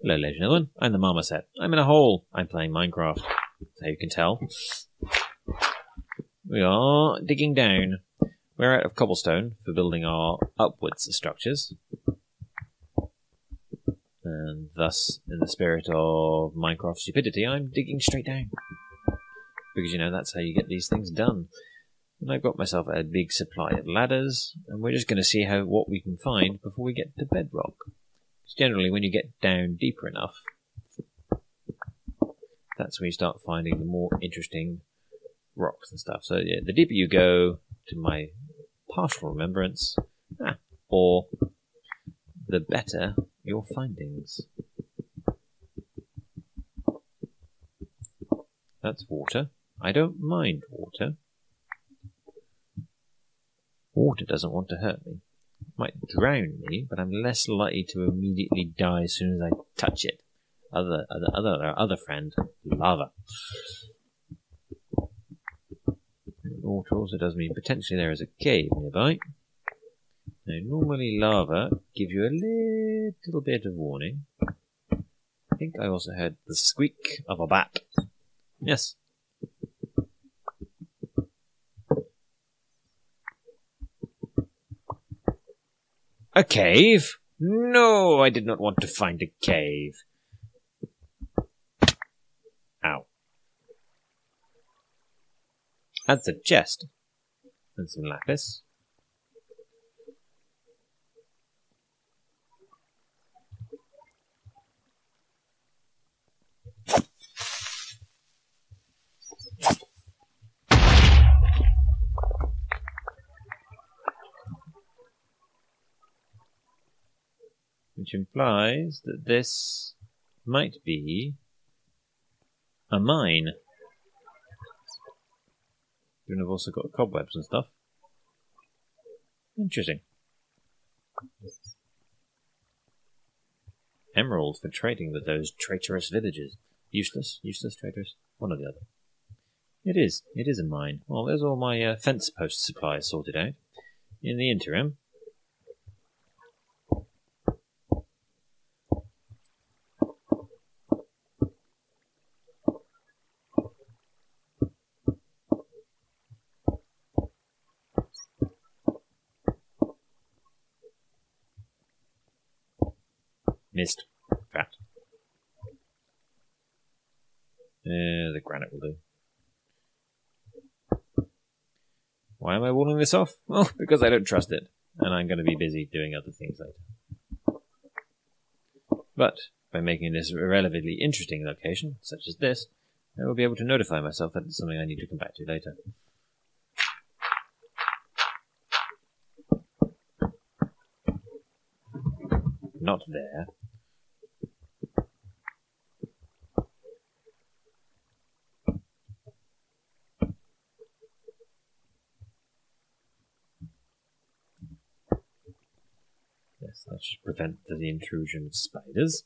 Hello, ladies and gentlemen. I'm the Marmoset. I'm in a hole. I'm playing Minecraft. So you can tell. We are digging down. We're out of cobblestone for building our upwards structures. And thus, in the spirit of Minecraft stupidity, I'm digging straight down. Because, you know, that's how you get these things done. And I've got myself a big supply of ladders, and we're just going to see how what we can find before we get to bedrock generally, when you get down deeper enough, that's when you start finding the more interesting rocks and stuff. So, yeah, the deeper you go, to my partial remembrance, ah, or the better your findings. That's water. I don't mind water. Water doesn't want to hurt me might drown me, but I'm less likely to immediately die as soon as I touch it. Other, other, other, other friend, lava. Water also does mean potentially there is a cave nearby. Now, normally lava gives you a little bit of warning. I think I also heard the squeak of a bat. Yes, A cave? No, I did not want to find a cave. Ow. That's a chest. And some lapis. Which implies that this might be a mine. And I've also got cobwebs and stuff. Interesting. Emerald for trading with those traitorous villagers. Useless, useless traders. One or the other. It is. It is a mine. Well, there's all my uh, fence post supplies sorted out. In the interim, Missed. Fat. Uh, the granite will do. Why am I walling this off? Well, because I don't trust it, and I'm going to be busy doing other things later. But by making this a relatively interesting location, such as this, I will be able to notify myself that it's something I need to come back to later. Not there. That should prevent the intrusion of spiders.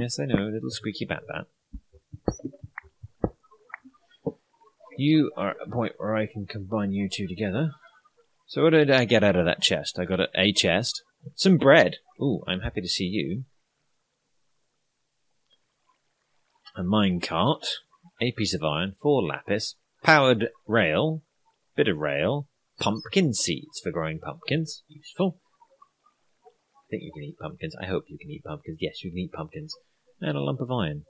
Yes, I know, little squeaky bat bat. You are at a point where I can combine you two together. So what did I get out of that chest? I got a, a chest. Some bread. Ooh, I'm happy to see you. A mine cart. A piece of iron. Four lapis. Powered rail. Bit of rail pumpkin seeds for growing pumpkins. Useful. I think you can eat pumpkins. I hope you can eat pumpkins. Yes, you can eat pumpkins. And a lump of iron.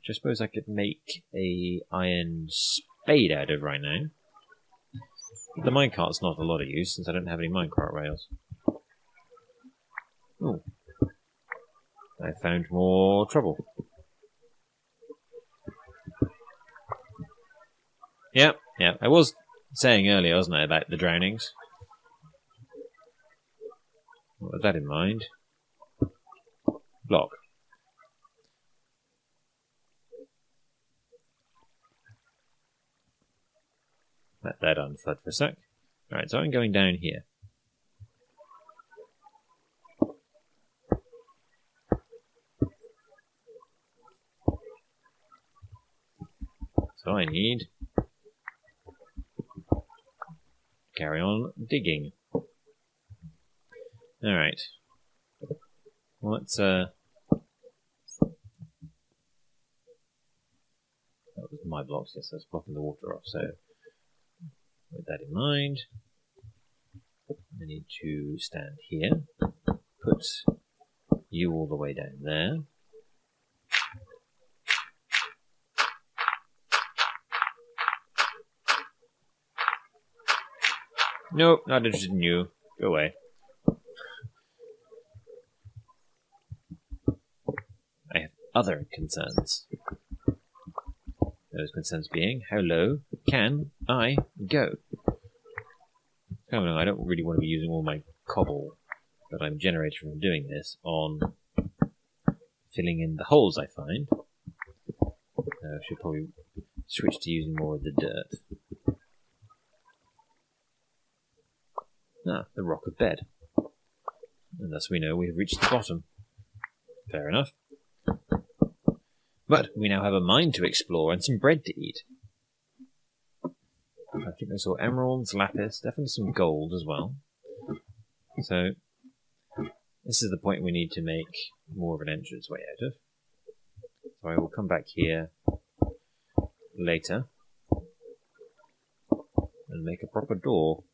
Which I suppose I could make a iron spade out of right now. The minecart's not a lot of use since I don't have any minecart rails. Oh. I found more trouble. Yeah, yeah. I was saying earlier, wasn't I, about the drownings? With that in mind, block. Let that unflood for a sec. Alright, so I'm going down here. So I need carry on digging. Alright. Let's, uh... That was my blocks, yes, that's blocking the water off, so... With that in mind, I need to stand here, put you all the way down there. Nope, not interested in you. Go away. I have other concerns. Those concerns being, how low can I go? I don't really want to be using all my cobble that I'm generating from doing this on filling in the holes I find. Uh, I should probably switch to using more of the dirt. Ah, the rock of bed. And thus we know we have reached the bottom. Fair enough. But we now have a mine to explore and some bread to eat. I think I saw emeralds, lapis, definitely some gold as well. So, this is the point we need to make more of an entrance way out of. So I will come back here later and make a proper door.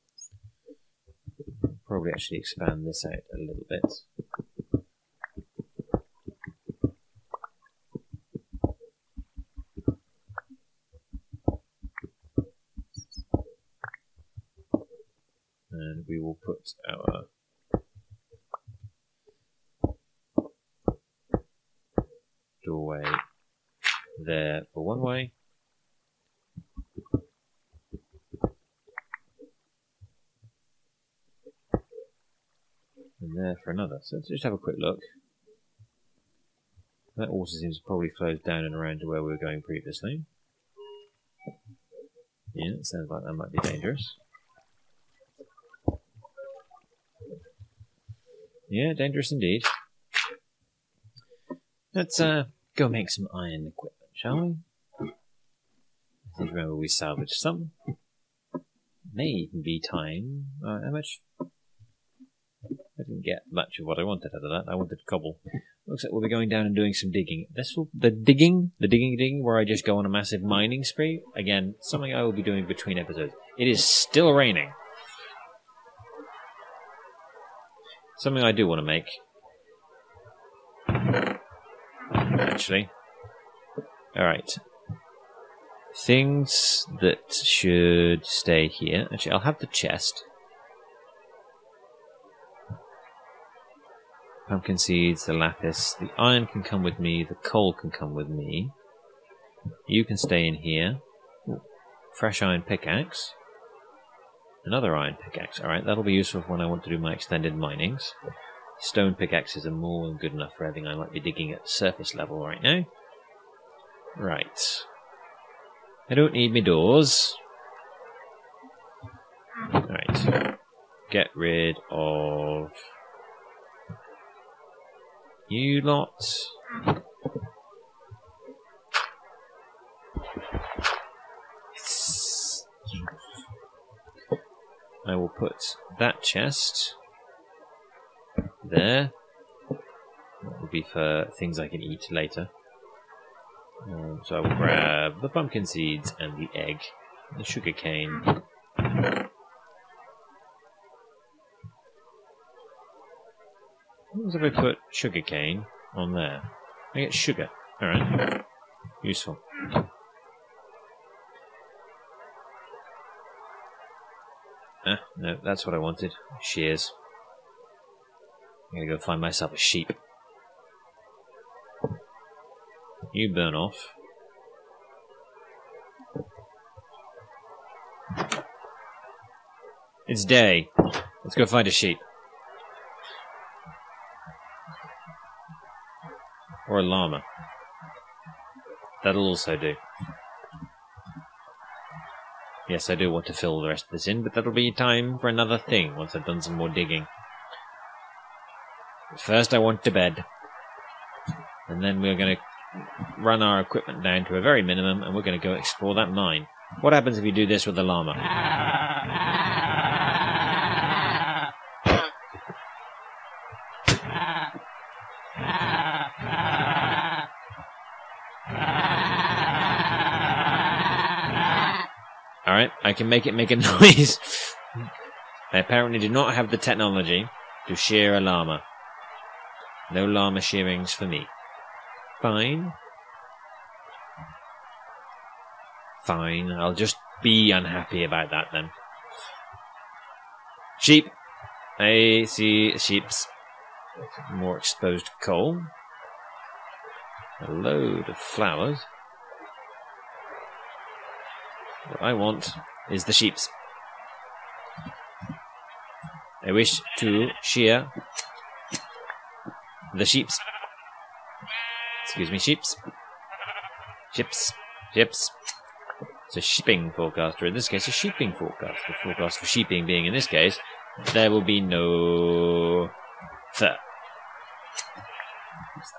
Probably actually expand this out a little bit. and we will put our doorway there for one way. And there for another. So let's just have a quick look. That water seems to probably flows down and around to where we were going previously. Yeah, it sounds like that might be dangerous. Yeah, dangerous indeed. Let's uh, go make some iron equipment, shall we? I think remember we salvaged some. May even be time. Uh, how much? Get much of what I wanted out of that. I wanted cobble. Looks like we'll be going down and doing some digging. This will the digging, the digging, digging, where I just go on a massive mining spree. Again, something I will be doing between episodes. It is still raining. Something I do want to make. Actually. Alright. Things that should stay here. Actually, I'll have the chest. Pumpkin seeds, the lapis. The iron can come with me. The coal can come with me. You can stay in here. Fresh iron pickaxe. Another iron pickaxe. Alright, that'll be useful when I want to do my extended minings. Stone pickaxes are more than good enough for everything I might be digging at surface level right now. Right. I don't need my doors. Right. Get rid of you lot. I will put that chest there. That will be for things I can eat later. Um, so I will grab the pumpkin seeds and the egg, the sugar cane. If I put sugar cane on there? I get sugar. Alright. Useful. Ah, no, that's what I wanted. Shears. I'm gonna go find myself a sheep. You burn off. It's day. Let's go find a sheep. Or a llama. That'll also do. Yes, I do want to fill the rest of this in, but that'll be time for another thing once I've done some more digging. First I want to bed. And then we're going to run our equipment down to a very minimum and we're going to go explore that mine. What happens if you do this with a llama? I can make it make a noise. I apparently do not have the technology to shear a llama. No llama shearings for me. Fine. Fine, I'll just be unhappy about that then. Sheep. I see sheep's more exposed coal. A load of flowers. What I want is the sheeps. I wish to shear the sheeps. Excuse me, sheeps. Ships. Ships. It's a sheeping forecaster. In this case, a sheeping forecast. The forecast for sheeping being, in this case, there will be no fur.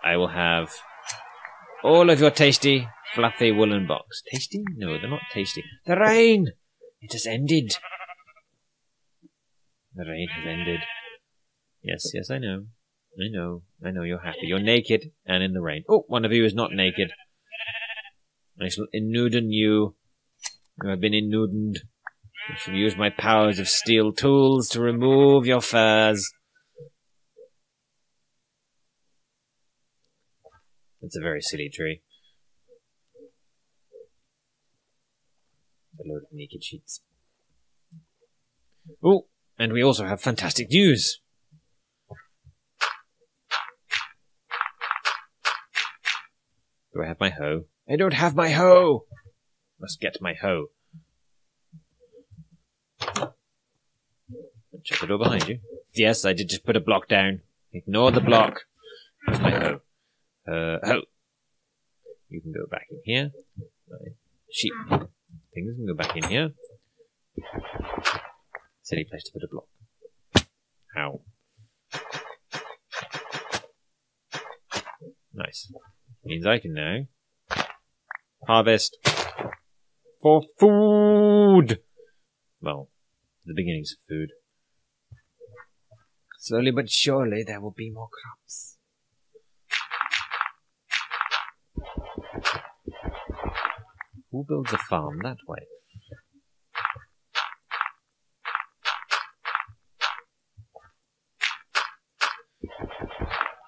I will have all of your tasty, fluffy woolen box. Tasty? No, they're not tasty. The rain! It has ended. The rain has ended. Yes, yes, I know. I know. I know you're happy. You're naked and in the rain. Oh, one of you is not naked. I shall innuden you. You have been innudened. I shall use my powers of steel tools to remove your furs. It's a very silly tree. A load of naked sheets. Oh, and we also have fantastic news. Do I have my hoe? I don't have my hoe! Must get my hoe. Shut the door behind you. Yes, I did just put a block down. Ignore the block. Where's my hoe? Uh, hoe. You can go back in here. Sheep things can go back in here. Silly place to put a block. Ow. Nice. Means I can now harvest for food. Well, the beginnings of food. Slowly but surely there will be more crops. Who builds a farm that way?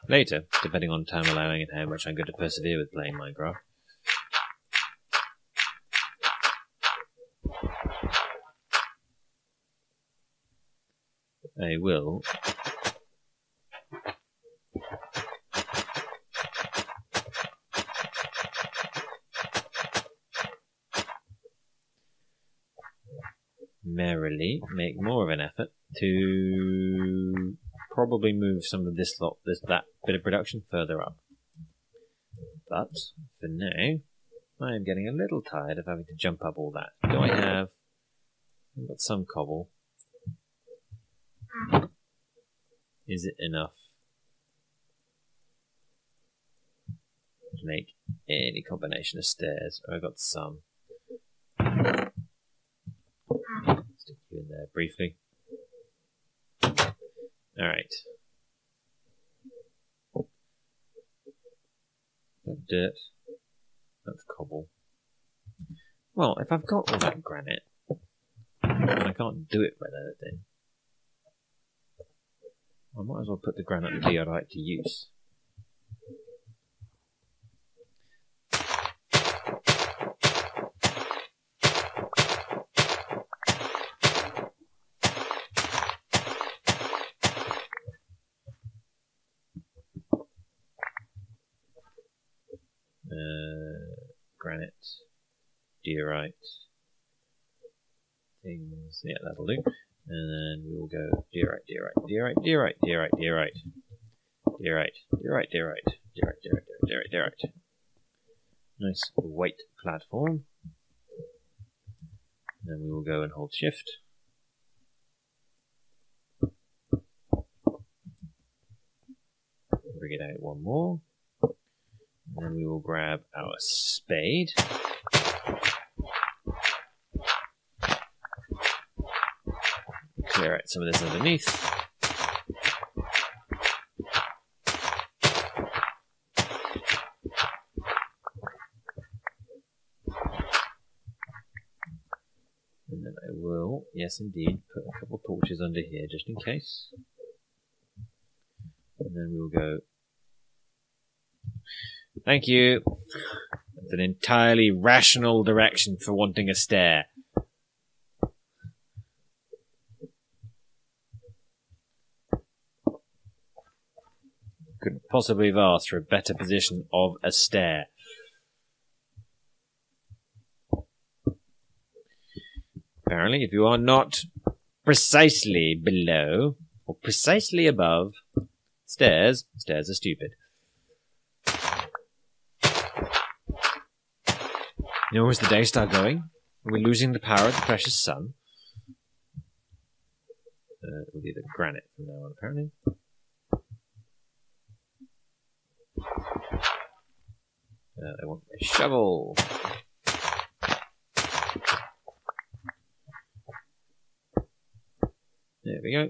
Later, depending on time allowing and how much I'm going to persevere with playing Minecraft. I will make more of an effort to probably move some of this lot, this that bit of production further up. But for now, I am getting a little tired of having to jump up all that. Do I have? I've got some cobble. Is it enough to make any combination of stairs? I've got some. There briefly. Alright. That dirt. That's cobble. Well, if I've got all that granite, and I can't do it by that then, I might as well put the granite diorite to use. Uh, granite, diorite, things. Yeah, that'll do. And then we will go diorite, diorite, diorite, diorite, diorite, diorite, diorite, diorite, diorite, diorite, diorite, diorite, diorite. Nice white platform. Then we will go and hold shift. Bring it out one more. And then we will grab our spade. Clear out some of this underneath. And then I will, yes indeed, put a couple torches under here just in case. And then we'll go. Thank you. That's an entirely rational direction for wanting a stair. Couldn't possibly have asked for a better position of a stair. Apparently, if you are not precisely below or precisely above stairs, stairs are stupid. Nor as the day start going, are we losing the power of the precious sun? Uh, it'll be the granite from now on, apparently. I want a shovel. There we go.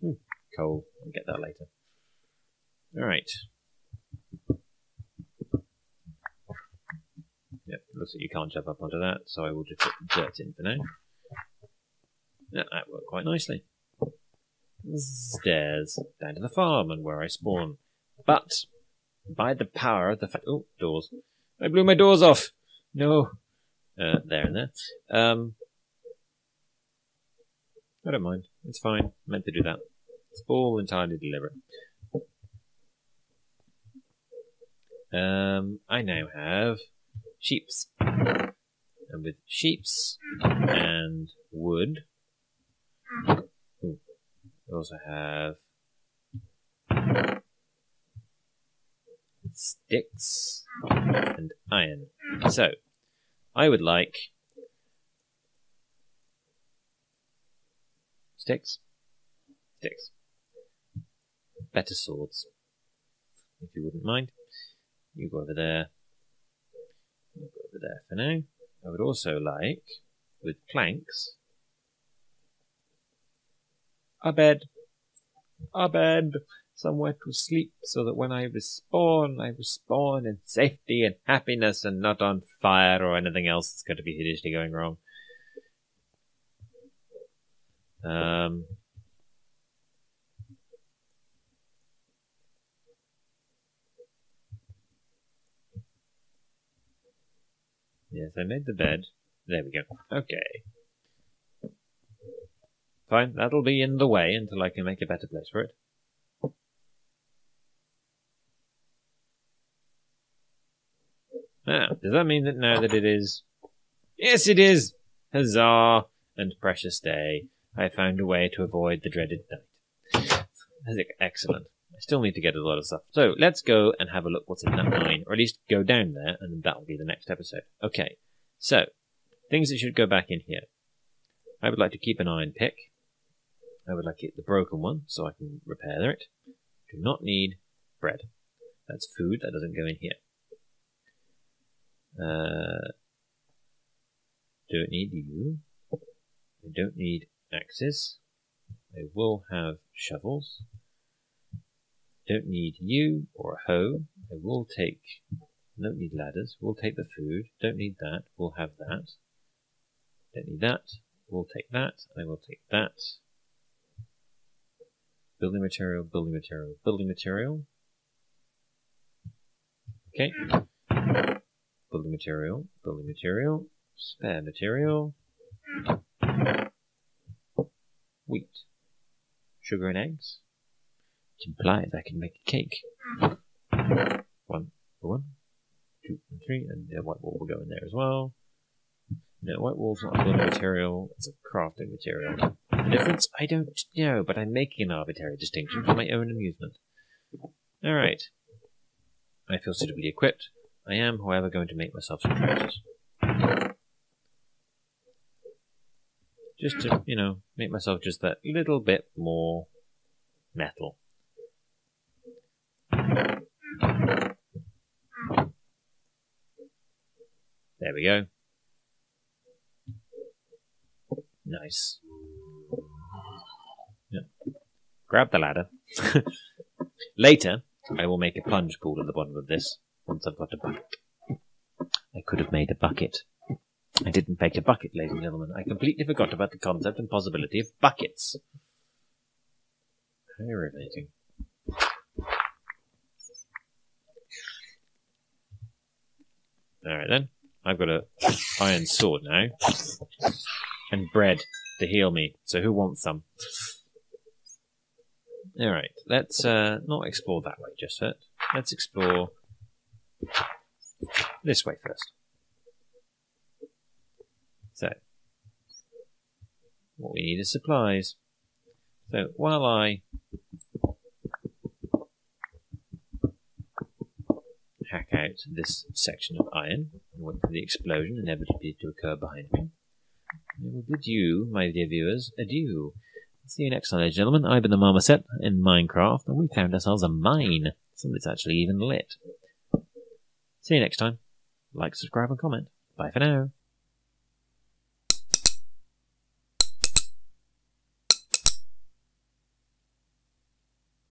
Hmm, coal. I'll get that later. Alright. Yep, looks like you can't jump up onto that, so I will just put dirt in for now. Quite nicely. Stairs down to the farm and where I spawn. But by the power of the fact. Oh, doors. I blew my doors off. No. Uh, there and there. Um, I don't mind. It's fine. I meant to do that. It's all entirely deliberate. Um, I now have sheeps. And with sheeps and wood, I also have sticks and iron. So, I would like sticks, sticks, better swords, if you wouldn't mind. You go over there. You go over there for now. I would also like, with planks, a bed, a bed somewhere to sleep so that when I respawn, I respawn in safety and happiness and not on fire or anything else that's going to be hideously going wrong. Um, yes, I made the bed. There we go. Okay. Fine, that'll be in the way until I can make a better place for it. Ah, does that mean that now that it is? Yes, it is! Huzzah! And precious day. I found a way to avoid the dreaded night. Excellent. I still need to get a lot of stuff. So let's go and have a look what's in that mine, or at least go down there, and that will be the next episode. Okay, so things that should go back in here. I would like to keep an iron pick. I would like it the broken one, so I can repair it. Do not need bread. That's food, that doesn't go in here. Uh, don't need you. I don't need axes. I will have shovels. Don't need you or a hoe. I will take. Don't need ladders. We'll take the food. Don't need that. We'll have that. Don't need that. We'll take that. I will take that. Building material, building material, building material. Okay building material, building material, spare material, wheat, sugar and eggs, which implies I can make a cake. One one, two and three, and the white wool will go in there as well. No, white wool's not a building material, it's a crafting material. The difference? I don't know, but I'm making an arbitrary distinction for my own amusement. Alright. I feel suitably equipped. I am, however, going to make myself some trousers. Just to, you know, make myself just that little bit more metal. There we go. Nice. Grab the ladder. Later, I will make a plunge pool at the bottom of this once I've got a bucket. I could have made a bucket. I didn't make a bucket, ladies and gentlemen. I completely forgot about the concept and possibility of buckets. Irritating. Alright then. I've got a iron sword now. And bread to heal me. So who wants some? Alright, let's uh, not explore that way just yet. Let's explore this way first. So, what we need is supplies. So, while I hack out this section of iron and wait for the explosion inevitably to occur behind me, I will bid you, my dear viewers, adieu. See you next time, ladies and gentlemen. I've been the Marmoset in Minecraft, and we found ourselves a mine. Some of it's actually even lit. See you next time. Like, subscribe, and comment. Bye for now.